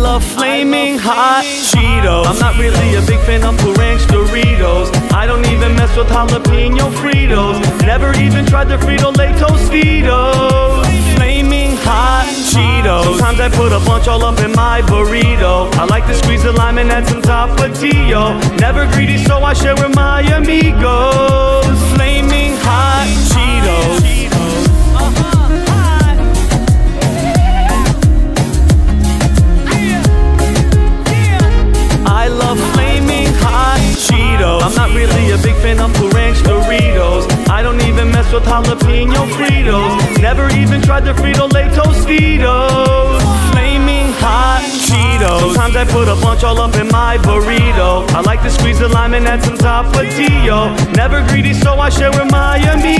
love flaming hot Cheetos. I'm not really a big fan of Blue Ranch Doritos. I don't even mess with jalapeno Fritos. Never even tried the Frito-Lay Tostitos. Flaming hot Cheetos. Sometimes I put a bunch all up in my burrito. I like to squeeze the lime and add some Tapatio. Never greedy so I share with my amigo. Big fan Ranch Doritos. I don't even mess with jalapeno Fritos. Never even tried the Frito Lay Tostitos. Flaming hot Cheetos. Sometimes I put a bunch all up in my burrito. I like to squeeze the lime and add some tapatio. Never greedy, so I share with my amigos.